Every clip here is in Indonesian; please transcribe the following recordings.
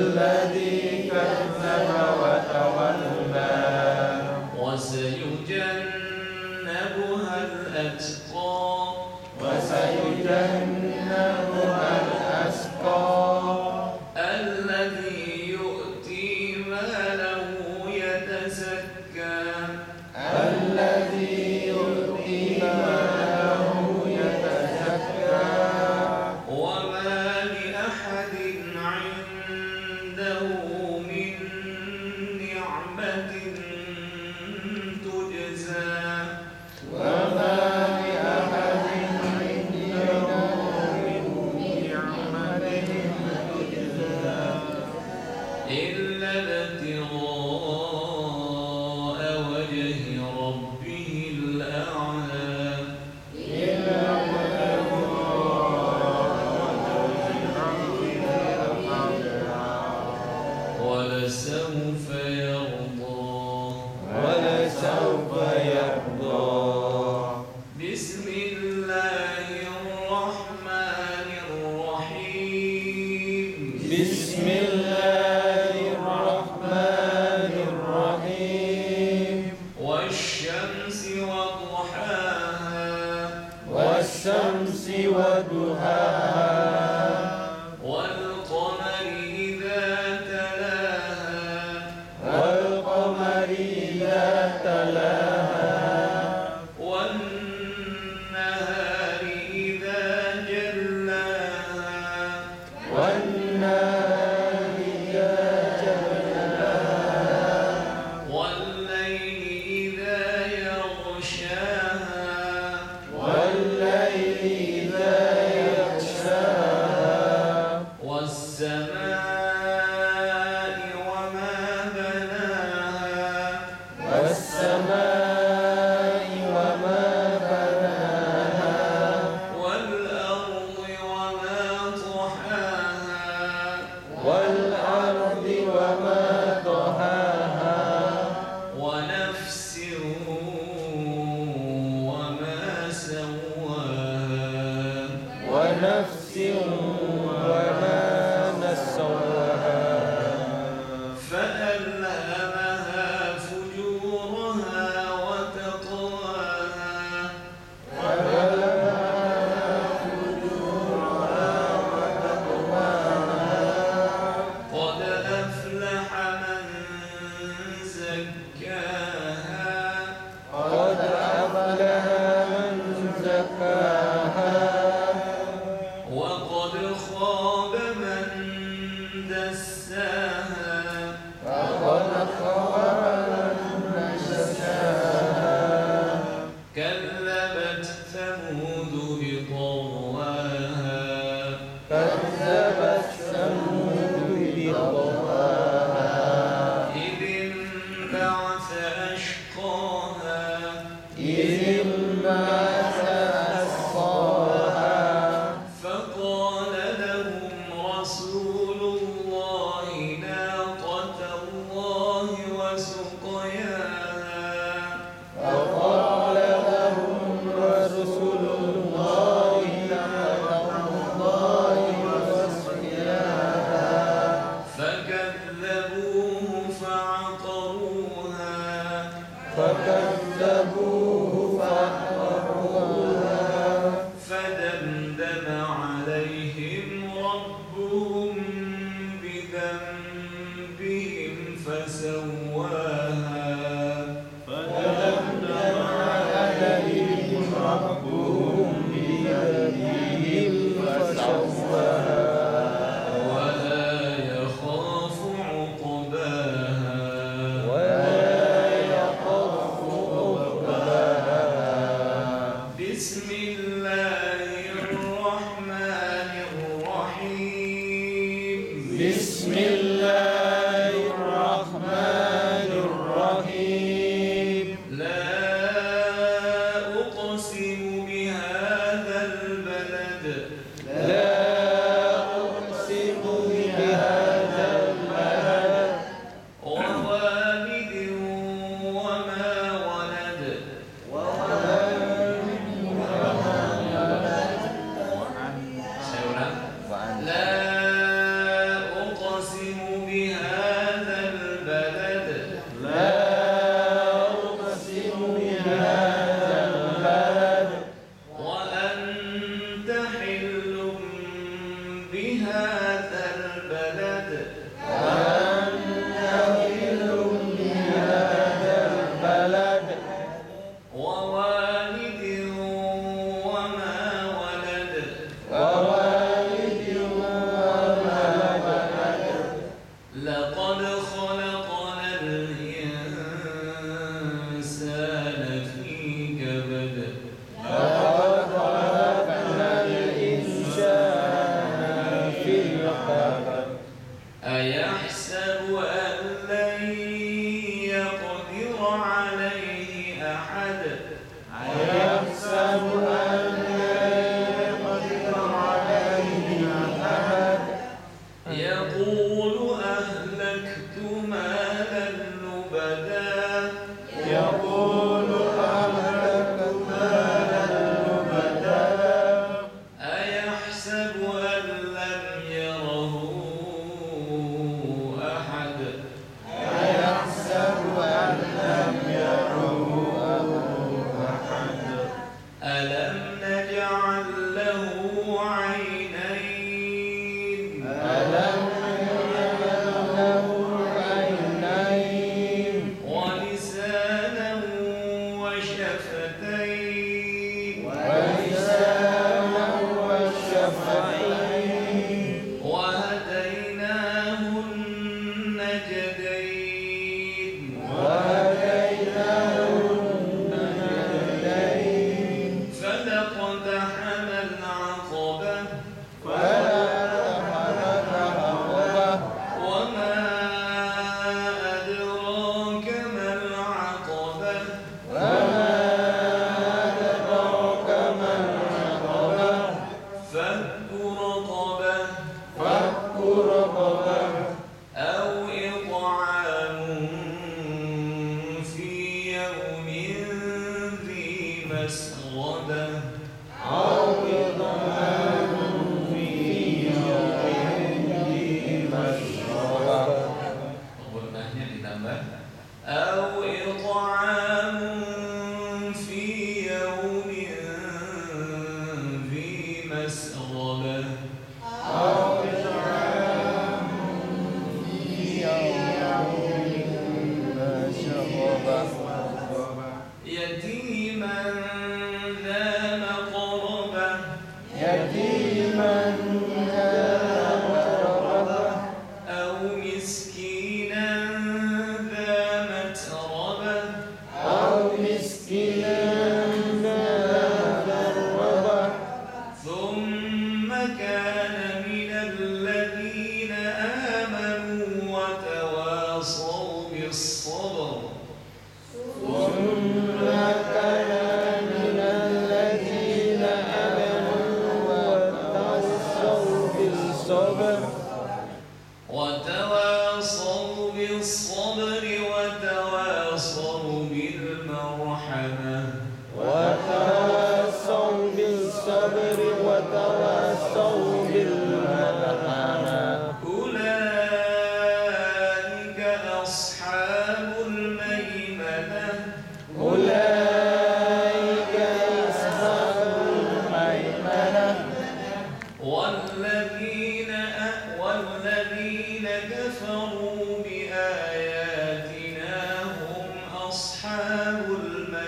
الذي كذب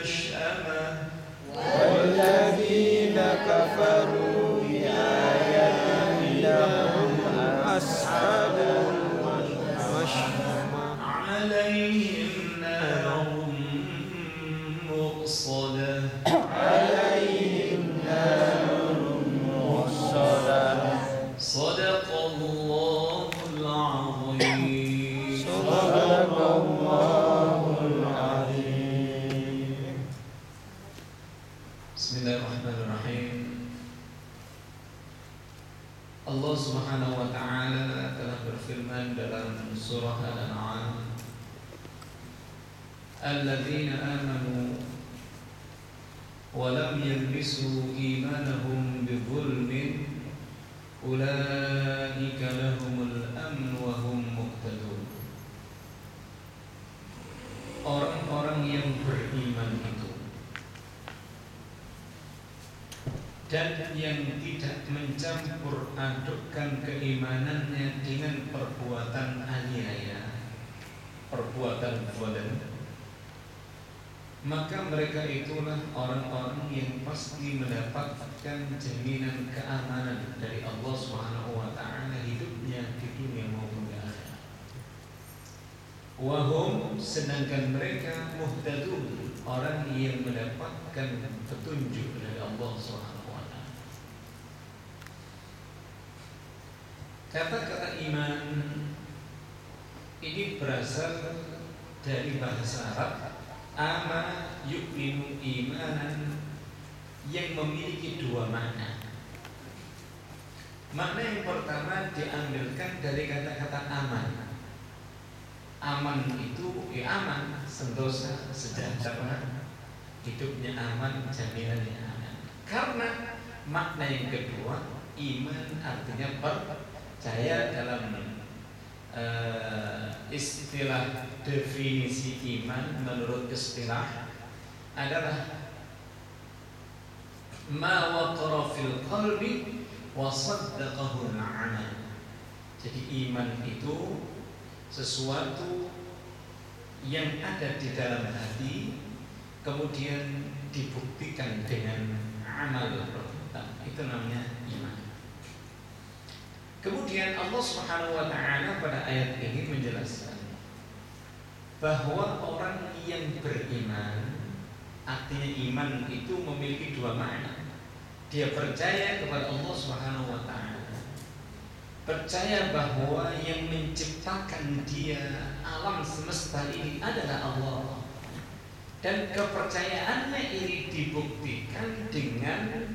المشأمة mencampur adukkan keimanannya dengan perbuatan aniaya, perbuatan zalim, maka mereka itulah orang-orang yang pasti mendapatkan jaminan keamanan dari Allah Subhanahu wa taala hidupnya di dunia maupun di akhirat. Wahum sedangkan mereka muhtadun orang yang mendapatkan petunjuk dari Allah Subhanahu Kata-kata iman ini berasal dari bahasa Arab ama yu'minu imanan yang memiliki dua makna. Makna yang pertama diambilkan dari kata-kata aman. Aman itu ya aman, sentosa, sejahtera, hidupnya aman, jaminannya aman. Karena makna yang kedua, iman artinya per saya dalam uh, istilah definisi iman menurut istilah adalah ma waqara fil qalbi wa saddaqahu al-amal. Jadi iman itu sesuatu yang ada di dalam hati kemudian dibuktikan dengan amal perbuatan. Itu namanya Kemudian Allah Subhanahu wa taala pada ayat ini menjelaskan bahwa orang yang beriman artinya iman itu memiliki dua makna. Dia percaya kepada Allah Subhanahu wa taala. Percaya bahwa yang menciptakan dia alam semesta ini adalah Allah. Dan kepercayaannya ini dibuktikan dengan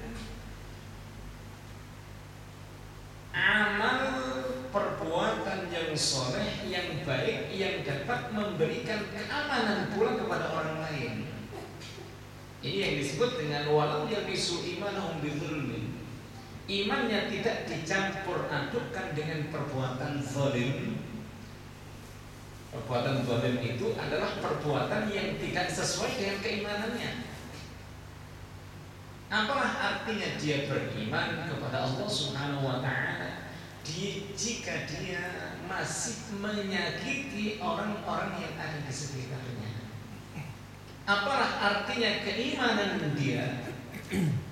soleh yang baik yang dapat memberikan keamanan pula kepada orang lain. Ini yang disebut dengan walau yang bisu imanahum bidzulmin imannya tidak dicampur adukkan dengan perbuatan zalim. Perbuatan zalim itu adalah perbuatan yang tidak sesuai dengan keimanannya. Apalah artinya dia beriman kepada Allah Subhanahu wa taala jika dia masih menyakiti orang-orang yang ada di sekitarnya? Apalah artinya keimanan dia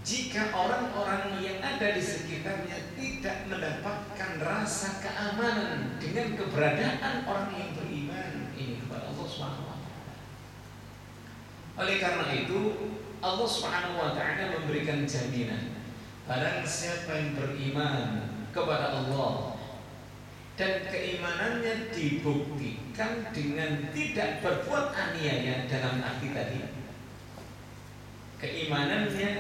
jika orang-orang yang ada di sekitarnya tidak mendapatkan rasa keamanan dengan keberadaan orang yang beriman ini kepada Allah Subhanahu wa taala. Oleh karena itu, Allah Subhanahu wa taala memberikan jaminan barang siapa yang beriman kepada Allah. Dan keimanannya dibuktikan dengan tidak berbuat aniaya dalam arti tadi. Keimanannya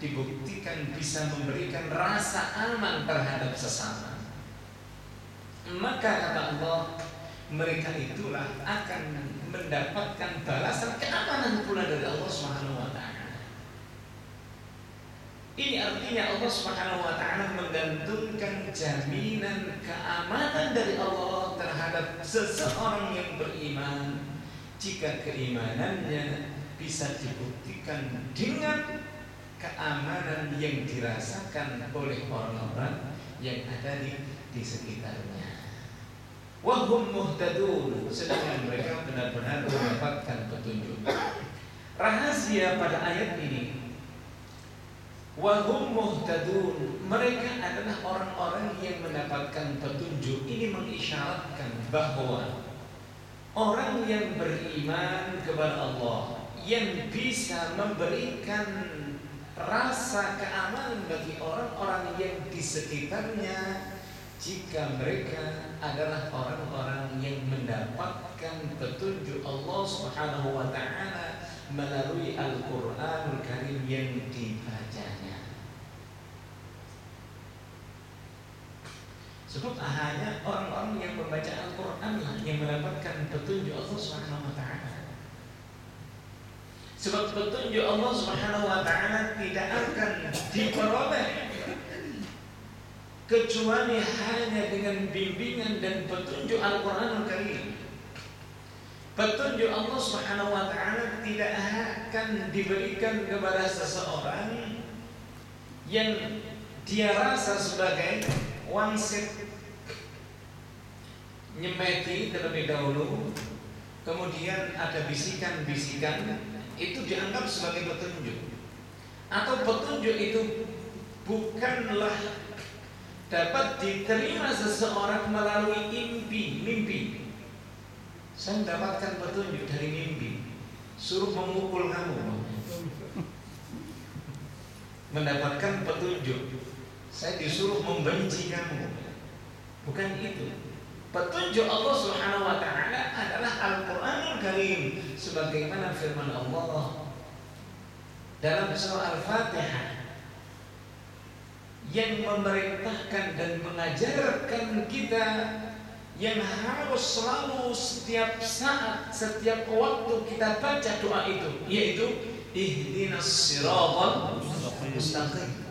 dibuktikan bisa memberikan rasa aman terhadap sesama. Maka kata Allah mereka itulah akan mendapatkan balasan keamanan pula dari Allah Subhanahu wa taala ini artinya Allah Subhanahu wa taala menggantungkan jaminan keamanan dari Allah terhadap seseorang yang beriman jika keimanannya bisa dibuktikan dengan keamanan yang dirasakan oleh orang-orang yang ada di, di sekitarnya. Wahum muhtadun sedangkan mereka benar-benar mendapatkan petunjuk. Rahasia pada ayat ini Wahum muhtadun. Mereka adalah orang-orang yang mendapatkan petunjuk. Ini mengisyaratkan bahwa Orang yang beriman kepada Allah Yang bisa memberikan rasa keamanan bagi orang-orang yang di sekitarnya Jika mereka adalah orang-orang yang mendapatkan petunjuk Allah taala melalui Al-Qur'anul Karim yang dibacanya. Sebab hanya orang-orang yang membaca Al-Quran lah yang mendapatkan petunjuk Allah Subhanahu Wa Taala. Sebab petunjuk Allah Subhanahu Wa Taala tidak akan diperoleh kecuali hanya dengan bimbingan dan petunjuk Al-Quran Al-Karim. Petunjuk Allah Subhanahu Wa Taala tidak akan diberikan kepada seseorang yang dia rasa sebagai wangsit. Nyemeti terlebih dahulu kemudian ada bisikan-bisikan itu dianggap sebagai petunjuk. Atau petunjuk itu bukanlah dapat diterima seseorang melalui mimpi mimpi saya mendapatkan petunjuk dari mimpi. Suruh memukul kamu. Mendapatkan petunjuk. Saya disuruh membenci kamu. Bukan itu. Petunjuk Allah Subhanahu wa taala adalah Al-Qur'anul Karim sebagaimana firman Allah dalam surah Al-Fatihah yang memerintahkan dan mengajarkan kita yang harus selalu setiap saat, setiap waktu kita baca doa itu, yaitu ihdinas siratal mustaqim.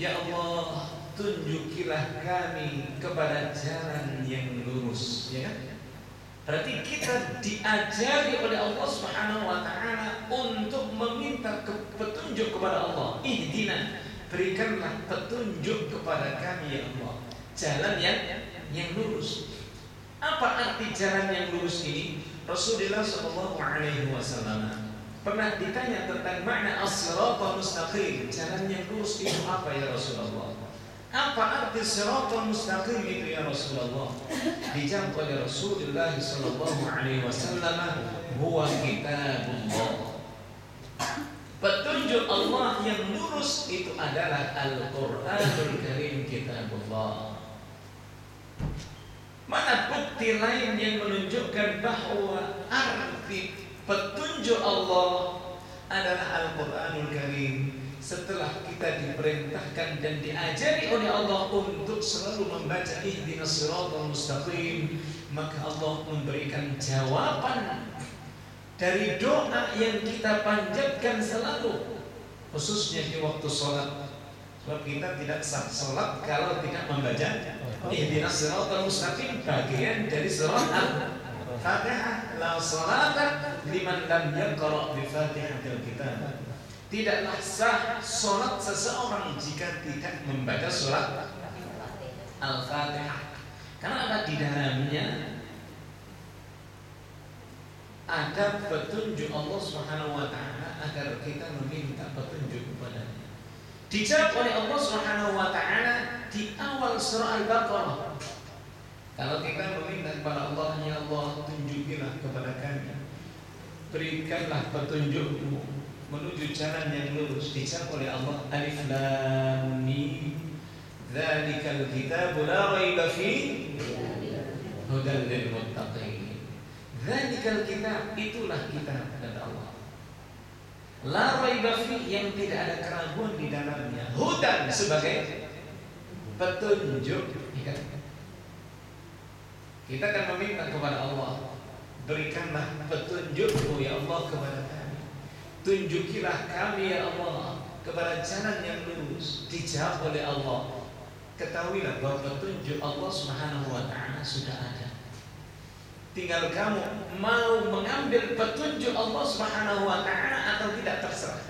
Ya Allah, tunjukilah kami kepada jalan yang lurus, ya kan? Berarti kita diajari oleh Allah Subhanahu wa taala untuk meminta petunjuk kepada Allah. Ihdina, berikanlah petunjuk kepada kami ya Allah. Jalan yang yang lurus. Apa arti jalan yang lurus ini? Rasulullah Shallallahu alaihi wasallam pernah ditanya tentang makna as-siratal mustaqim. Jalan yang lurus itu apa ya Rasulullah? Apa arti siratal mustaqim itu ya Rasulullah? Dijawab oleh Rasulullah sallallahu alaihi wasallam, huwa kitabullah. Petunjuk Allah yang lurus itu adalah Al-Qur'anul Karim kitabullah. Mana bukti lain yang menunjukkan bahwa arti petunjuk Allah adalah Al-Qur'anul Karim. Setelah kita diperintahkan dan diajari oleh Allah untuk selalu membaca ihdinas siratal mustaqim maka Allah memberikan jawaban dari doa yang kita panjatkan selalu khususnya di waktu sholat sebab kita tidak sah. Sholat kalau tidak membaca. Ihdinas siratal mustaqim bagian dari surat Al-Fatihah. La salata liman lam yaqra bi Fatihatil kitab. Tidaklah sah sholat seseorang jika tidak membaca surat Al-Fatihah. Karena ada di dalamnya ada petunjuk Allah Subhanahu wa taala agar kita meminta petunjuk kepadanya. Dijawab oleh Allah Subhanahu wa taala di awal surah Al-Baqarah. Kalau kita meminta kepada Allah, ya Allah, tunjukilah kepada kami. Berikanlah petunjukmu menuju jalan yang lurus dijawab oleh Allah Alif Lam Mim Dzalikal kitabu la raiba fi hudan lil muttaqin Dzalikal kitab itulah kitab kata Allah La raiba fi yang tidak ada keraguan di dalamnya hudan sebagai petunjuk ya. kita akan meminta kepada Allah berikanlah petunjukmu ya Allah kepada kami Tunjukilah kami ya Allah kepada jalan yang lurus. Dijawab oleh Allah. Ketahuilah bahwa petunjuk Allah Subhanahu wa taala sudah ada. Tinggal kamu mau mengambil petunjuk Allah Subhanahu wa taala atau tidak terserah.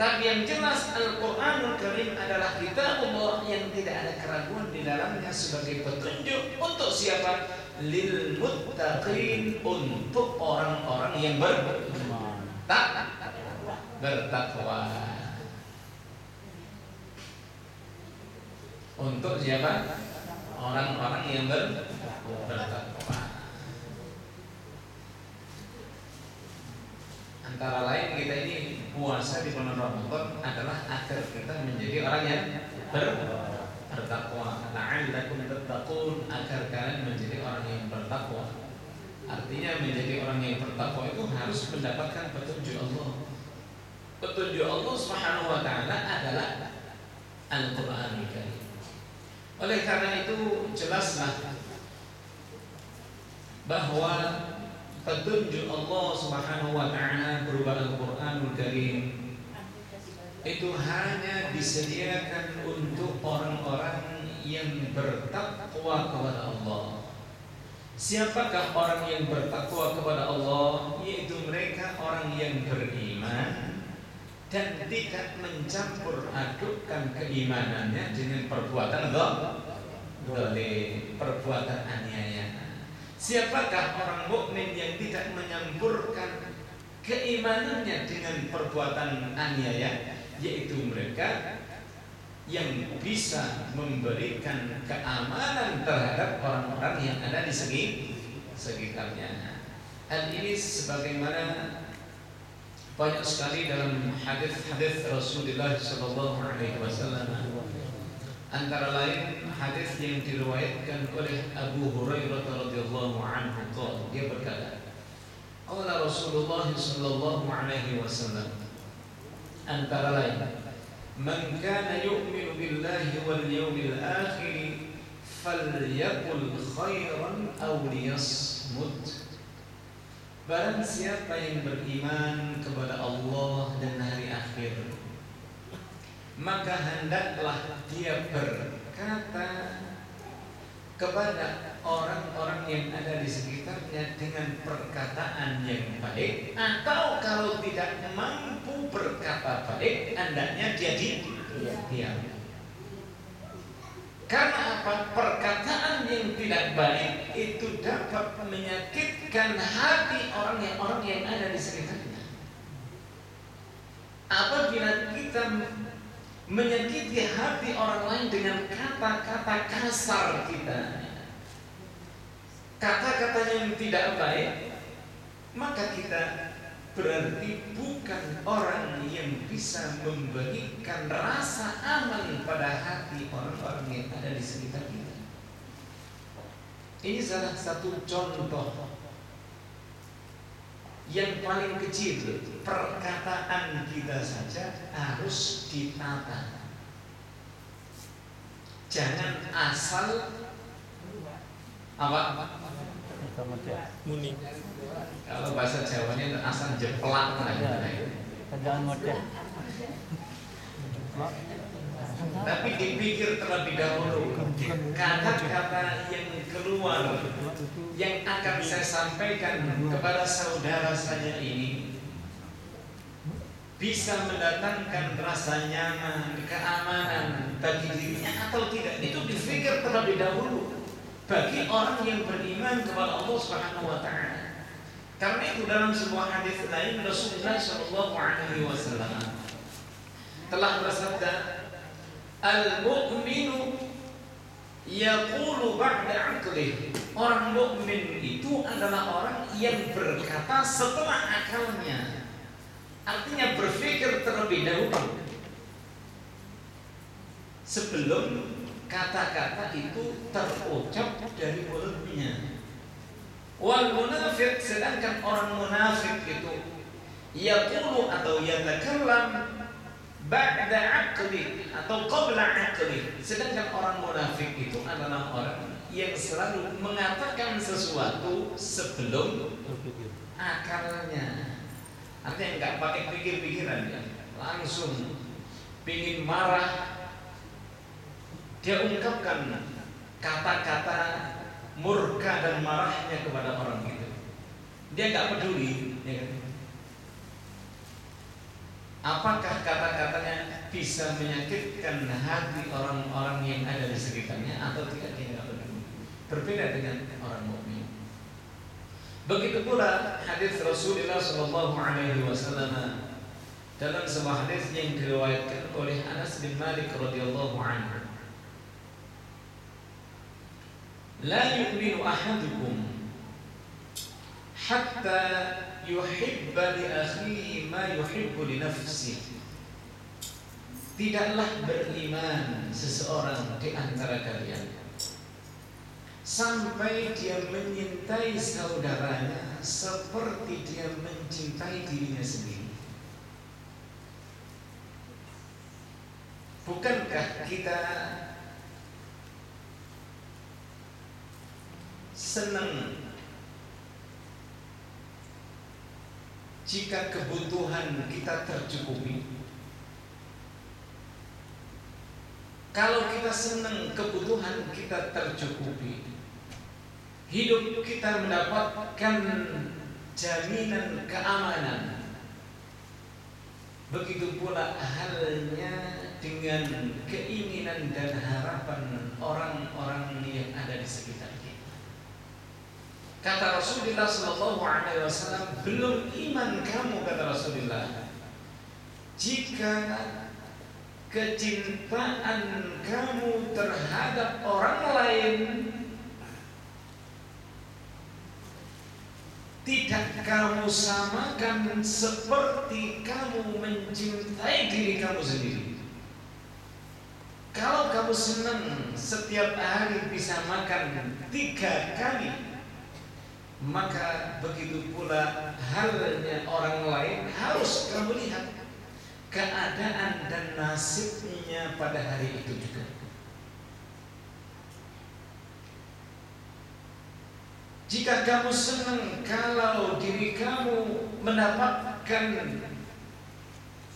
Tapi yang jelas Al-Quranul Karim adalah kitab Allah yang tidak ada keraguan di dalamnya sebagai petunjuk untuk siapa? Lil muttaqin untuk orang-orang yang ber tak bertakwa untuk siapa orang-orang yang ber antara lain kita ini puasa di bulan Ramadan adalah agar kita menjadi orang yang ber bertakwa la'allakum tattaqun agar kalian menjadi orang yang bertakwa Artinya menjadi orang yang bertakwa itu harus mendapatkan petunjuk Allah. Petunjuk Allah Subhanahu wa taala adalah Al-Qur'anul Karim. Oleh karena itu jelaslah bahwa petunjuk Allah Subhanahu wa taala berupa Al-Qur'anul Karim itu hanya disediakan untuk orang-orang yang bertakwa kepada Allah. Siapakah orang yang bertakwa kepada Allah? Yaitu mereka orang yang beriman dan tidak mencampur adukkan keimanannya dengan perbuatan dolim, perbuatan aniaya. Siapakah orang mukmin yang tidak menyampurkan keimanannya dengan perbuatan aniaya, yaitu mereka yang bisa memberikan keamanan terhadap orang-orang yang ada di segi sekitarnya. Hal ini sebagaimana banyak sekali dalam hadis-hadis Rasulullah Shallallahu Alaihi Wasallam. Antara lain hadis yang diriwayatkan oleh Abu Hurairah radhiyallahu anhu dia berkata, "Qala Rasulullah sallallahu alaihi wasallam" antara lain Man kana yu'minu billahi wal yawmil akhir falyakul khairan aw liyasmut Barang siapa yang beriman kepada Allah dan hari akhir Maka hendaklah dia berkata kepada orang-orang yang ada di sekitarnya dengan perkataan yang baik atau kalau tidak mampu berkata baik hendaknya dia diam karena apa? Perkataan yang tidak baik itu dapat menyakitkan hati orang yang orang yang ada di sekitarnya. Apabila kita menyakiti hati orang lain dengan kata-kata kasar kita, kata-kata yang tidak baik, maka kita berarti bukan orang yang bisa memberikan rasa aman pada hati orang-orang yang ada di sekitar kita. Ini salah satu contoh yang paling kecil perkataan kita saja harus ditata. Jangan asal apa? Muni. Kalau bahasa Jawanya asal jeplak lah. Jangan model. Tapi dipikir terlebih dahulu kata-kata yang keluar yang akan saya sampaikan kepada saudara saya ini bisa mendatangkan rasa nyaman, keamanan bagi dirinya atau tidak itu dipikir terlebih dahulu bagi orang yang beriman kepada Allah Subhanahu wa taala. Karena itu dalam sebuah hadis lain Rasulullah Shallallahu alaihi wasallam telah bersabda Al-mu'minu yaqulu ba'da aqlih. Orang mukmin itu adalah orang yang berkata setelah akalnya. Artinya berpikir terlebih dahulu. Sebelum kata-kata itu terucap dari mulutnya. Wal munafik sedangkan orang munafik itu yaqulu atau yatakallam ba'da aqli atau qabla aqli. Sedangkan orang munafik itu adalah orang yang selalu mengatakan sesuatu sebelum akalnya. Artinya nggak pakai pikir-pikiran ya, langsung pingin marah dia ungkapkan kata-kata murka dan marahnya kepada orang itu. Dia nggak peduli, ya kan? Apakah kata-katanya bisa menyakitkan hati orang-orang yang ada di sekitarnya atau tidak nggak peduli. Berbeda dengan orang mukmin. Begitu pula hadis Rasulullah Shallallahu Alaihi Wasallam dalam sebuah hadis yang diriwayatkan oleh Anas bin Malik radhiyallahu anhu. La yu'minu ahadukum hatta yuhibba li akhihi ma yuhibbu li nafsihi Tidaklah beriman seseorang di antara kalian sampai dia menyintai saudaranya seperti dia mencintai dirinya sendiri. Bukankah kita senang jika kebutuhan kita tercukupi. Kalau kita senang kebutuhan kita tercukupi, hidup kita mendapatkan jaminan keamanan. Begitu pula halnya dengan keinginan dan harapan orang-orang yang ada di sekitar kita. Kata Rasulullah Shallallahu Alaihi Wasallam, belum iman kamu kata Rasulullah. Jika kecintaan kamu terhadap orang lain tidak kamu samakan seperti kamu mencintai diri kamu sendiri. Kalau kamu senang setiap hari bisa makan tiga kali, maka begitu pula halnya orang lain harus kamu lihat keadaan dan nasibnya pada hari itu juga. Jika kamu senang kalau diri kamu mendapatkan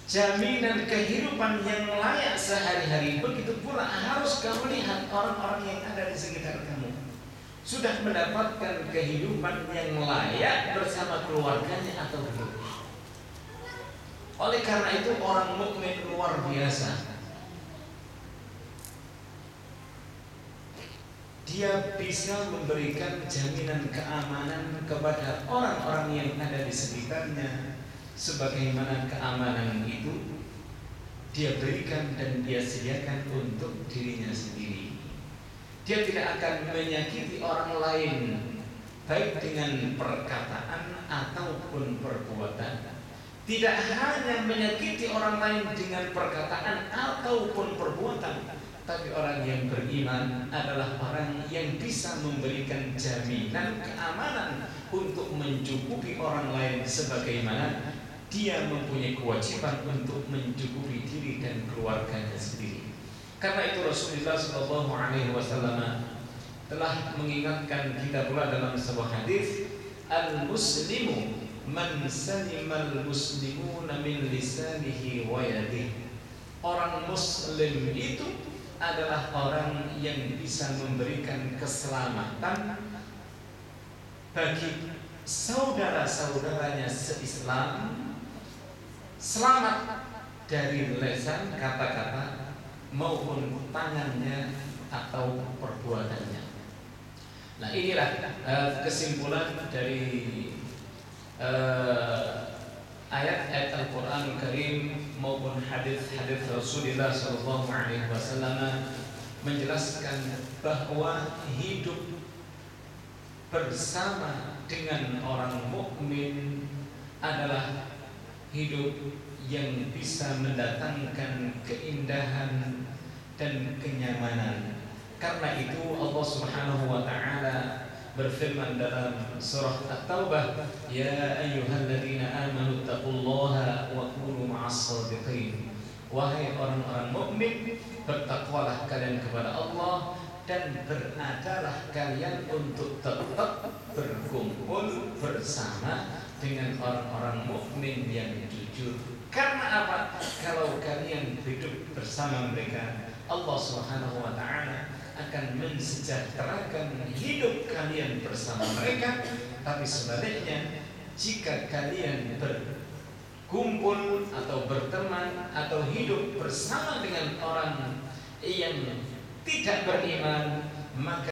jaminan kehidupan yang layak sehari-hari, begitu pula harus kamu lihat orang-orang yang ada di sekitar kamu sudah mendapatkan kehidupan yang layak bersama keluarganya atau belum. Oleh karena itu orang mukmin luar biasa. Dia bisa memberikan jaminan keamanan kepada orang-orang yang ada di sekitarnya. Sebagaimana keamanan itu dia berikan dan dia sediakan untuk dirinya sendiri dia tidak akan menyakiti orang lain baik dengan perkataan ataupun perbuatan tidak hanya menyakiti orang lain dengan perkataan ataupun perbuatan tapi orang yang beriman adalah orang yang bisa memberikan jaminan keamanan untuk mencukupi orang lain sebagaimana dia mempunyai kewajiban untuk mencukupi diri dan keluarganya sendiri. Karena itu Rasulullah Shallallahu Alaihi Wasallam telah mengingatkan kita pula dalam sebuah hadis al muslimu man salimal muslimuna min lisanihi wa yadihi. Orang muslim itu adalah orang yang bisa memberikan keselamatan bagi saudara-saudaranya seislam. Selamat dari lesan kata-kata maupun tangannya atau perbuatannya. Nah inilah uh, kesimpulan dari ayat-ayat Al-Quran Karim maupun hadis-hadis Rasulullah Sallallahu Alaihi Wasallam menjelaskan bahwa hidup bersama dengan orang mukmin adalah hidup yang bisa mendatangkan keindahan dan kenyamanan. Karena itu Allah Subhanahu wa taala berfirman dalam surah At-Taubah, "Ya ayyuhalladzina amanu taqullaha wa kunu ma'as shadiqin." Wahai orang-orang mukmin, bertakwalah kalian kepada Allah dan beradalah kalian untuk tetap berkumpul bersama dengan orang-orang mukmin yang jujur. Karena apa? Kalau kalian hidup bersama mereka, Allah Subhanahu wa taala akan mensejahterakan hidup kalian bersama mereka tapi sebaliknya jika kalian berkumpul atau berteman atau hidup bersama dengan orang yang tidak beriman maka